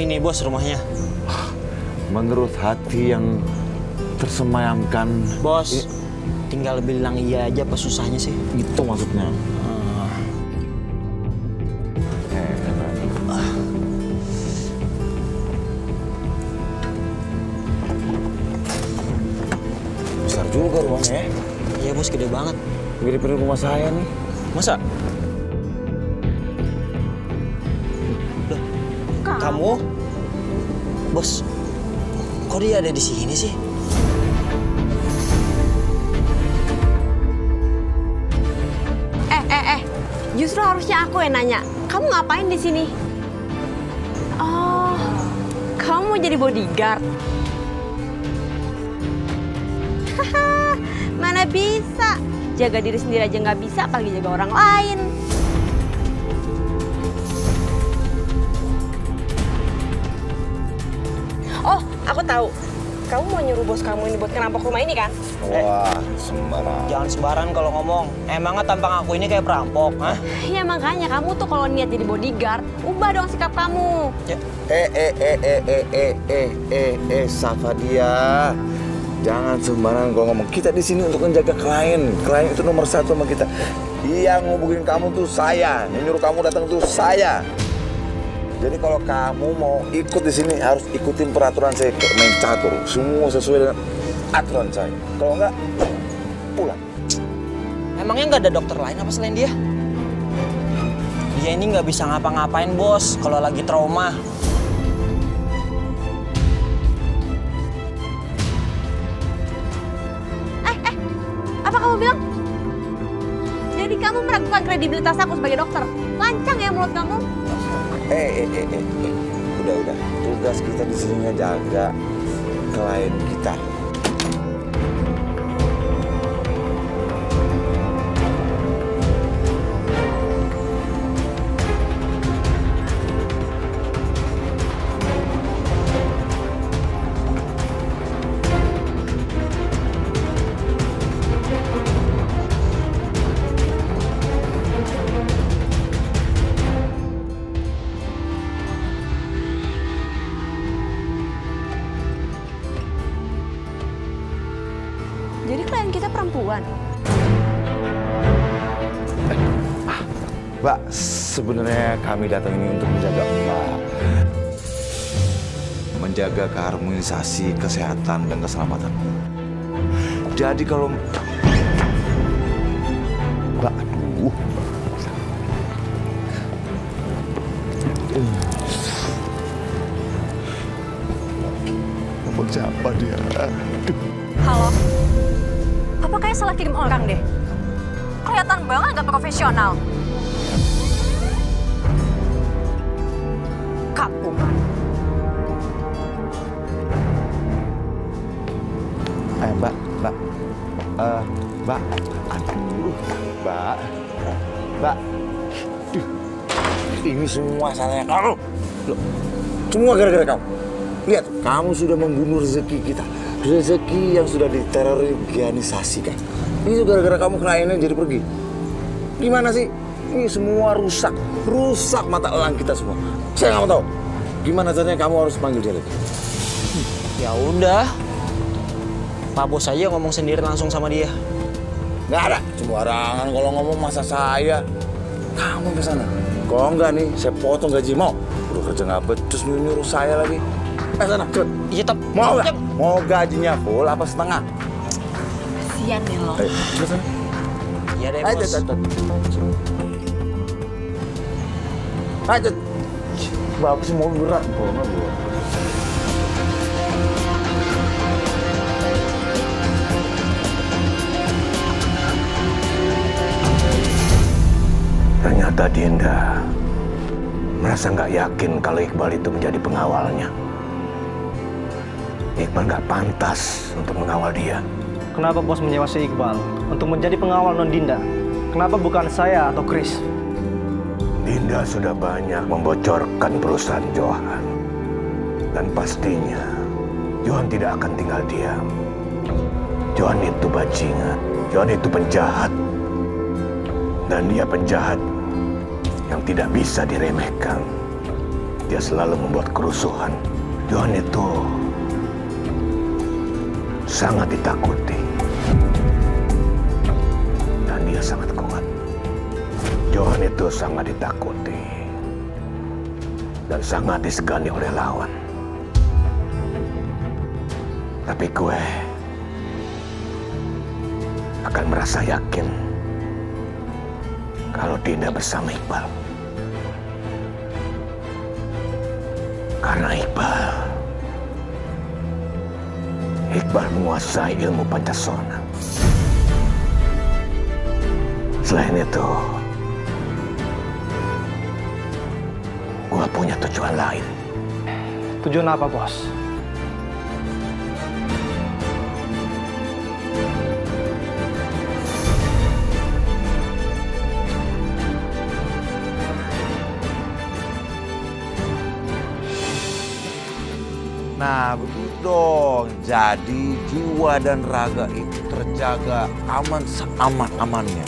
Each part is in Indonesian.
Ini bos rumahnya. Menurut hati yang tersemayamkan. Bos, tinggal bilang iya aja apa susahnya sih? Itu maksudnya. Eh, Besar juga rumahnya ya. Iya bos, gede banget. Mirip-mirip rumah saya nih. Masa? Kamu? Bos, kok dia ada di sini sih? Eh, eh, eh. Justru harusnya aku yang nanya. Kamu ngapain di sini? Oh, kamu mau jadi bodyguard? Mana bisa. Jaga diri sendiri aja nggak bisa, apalagi jaga orang lain. Aku tahu. Kamu mau nyuruh bos kamu ini buat ngerampok rumah ini kan? Wah, sembarang. Jangan sembarangan kalau ngomong. Emangnya tampang aku ini kayak perampok, hah? Ya makanya kamu tuh kalau niat jadi bodyguard, ubah dong sikap kamu. Ya, Eh, eh, eh, eh, eh, eh, eh, eh, eh, Safadia. Jangan sembarangan kalau ngomong. Kita di sini untuk menjaga klien. Klien itu nomor satu sama kita. Yang ngubungin kamu tuh saya. Yang nyuruh kamu datang tuh saya. Jadi kalau kamu mau ikut di sini harus ikutin peraturan saya kayak main catur. Semua sesuai dengan aturan saya. Kalau enggak, pulang. emangnya nggak ada dokter lain apa selain dia? Dia ini nggak bisa ngapa-ngapain bos kalau lagi trauma. Eh, eh, apa kamu bilang? Jadi kamu meragukan kredibilitas aku sebagai dokter? Lancang ya mulut kamu? Eh, eh, eh, eh, eh. Udah, udah. Tugas kita di sini jaga klien kita. Mbak, sebenarnya kami datang ini untuk menjaga Mbak. Menjaga keharmonisasi kesehatan dan keselamatan. Jadi kalau Mbak, aduh. Nomor siapa dia? Aduh. Halo? Apa kayak salah kirim orang deh? Kelihatan banget gak profesional. Kapung. Eh, Mbak, Mbak. Eh, Mbak. Aduh, Mbak. Mbak. Ini semua salahnya kamu. Loh, semua gara-gara kamu. Lihat, kamu sudah membunuh rezeki kita. Rezeki yang sudah diterorganisasikan. Ini gara-gara kamu kliennya jadi pergi. Gimana sih? Ini semua rusak. Rusak mata elang kita semua. Saya nggak mau tahu. Gimana caranya kamu harus panggil dia lagi. Ya udah. Pak bos aja ngomong sendiri langsung sama dia. Nggak ada. Sembarangan kalau ngomong masa saya. Kamu ke sana. Kalau enggak nih, saya potong gaji mau. Udah kerja nggak becus nyuruh saya lagi. Eh sana, cepet. Iya, tep. Mau nggak? Mau gajinya full apa setengah? Kasian nih lo. Ayo, cepet sana. Iya deh Ayo, bos. cepet, cepet. Ayo, cepet. Bapak sih mau berat. Nggak berat. Ternyata Dinda merasa nggak yakin kalau Iqbal itu menjadi pengawalnya. Iqbal nggak pantas untuk mengawal dia. Kenapa bos menyewa si Iqbal untuk menjadi pengawal non Dinda? Kenapa bukan saya atau Chris? Dinda sudah banyak membocorkan perusahaan Johan. Dan pastinya Johan tidak akan tinggal diam. Johan itu bajingan. Johan itu penjahat. Dan dia penjahat yang tidak bisa diremehkan. Dia selalu membuat kerusuhan. Johan itu sangat ditakuti. Dan dia sangat kuat. Johan itu sangat ditakuti. Dan sangat disegani oleh lawan. Tapi gue akan merasa yakin kalau Dinda bersama Iqbal. Karena Iqbal Iqbal menguasai ilmu Pancasona. Selain itu, punya tujuan lain. Tujuan apa, bos? Nah, begitu dong. Jadi jiwa dan raga itu terjaga aman seaman-amannya.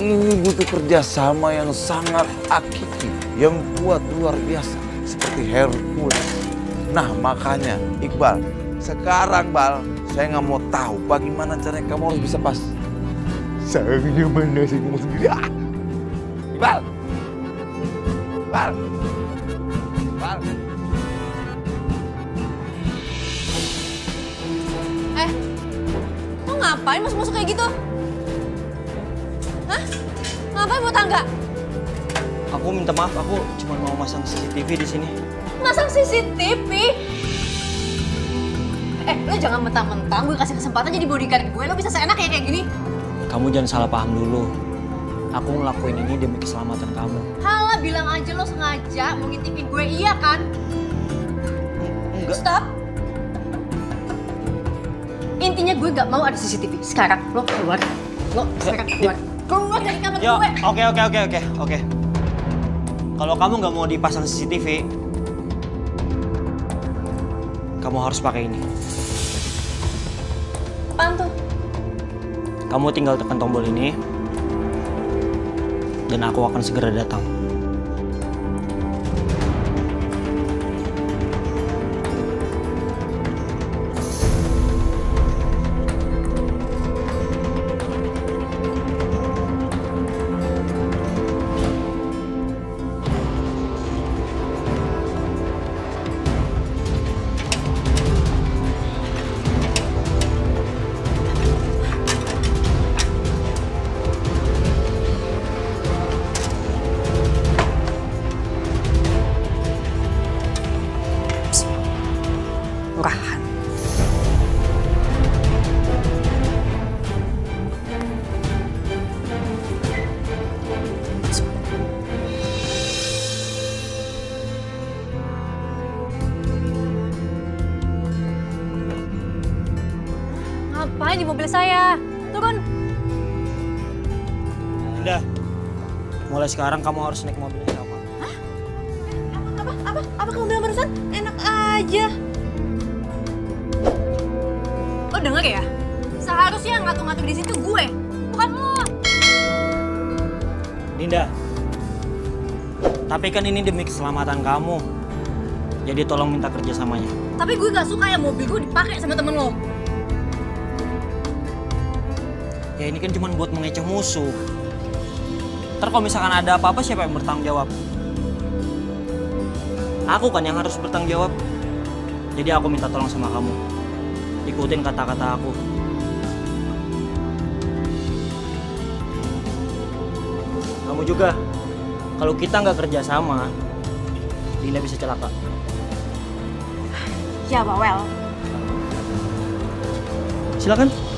Ini butuh kerjasama yang sangat hakiki, yang kuat luar biasa, seperti Hercules. Nah, makanya Iqbal, sekarang Bal, saya nggak mau tahu bagaimana caranya kamu harus bisa pas. Sayangnya mana sih kamu sendiri? Ah! Iqbal, Iqbal, Iqbal. Eh, lo ngapain masuk-masuk kayak gitu? Hah? Ngapain buat tangga? Aku minta maaf, aku cuma mau masang CCTV di sini. Masang CCTV? Eh, lo jangan mentang-mentang gue kasih kesempatan jadi bodyguard gue, lo bisa seenak ya kayak gini? Kamu jangan salah paham dulu. Aku ngelakuin ini demi keselamatan kamu. Halah, bilang aja lo sengaja mau ngintipin gue, iya kan? Enggak. Stop! Intinya gue gak mau ada CCTV. Sekarang lo keluar. Lo sekarang keluar. Keluar dari kamar Yo, gue. oke oke oke oke oke. Kalau kamu nggak mau dipasang CCTV, kamu harus pakai ini. Apaan tuh? Kamu tinggal tekan tombol ini, dan aku akan segera datang. Ngapain di mobil saya? Turun. Udah. Mulai sekarang kamu harus naik mobil yang sama. Apa? Apa? Apa kamu bilang barusan? Enak aja. Lo denger ya? Seharusnya yang ngatur-ngatur di situ gue, bukan lo. Dinda. Tapi kan ini demi keselamatan kamu. Jadi tolong minta kerjasamanya. Tapi gue gak suka ya mobil gue dipakai sama temen lo. Ya ini kan cuma buat mengecoh musuh. Ntar kalau misalkan ada apa-apa siapa yang bertanggung jawab? Aku kan yang harus bertanggung jawab. Jadi aku minta tolong sama kamu. Ikutin kata-kata aku. Kamu juga. Kalau kita nggak kerja sama, Dinda bisa celaka. Ya, Bawel. Silakan.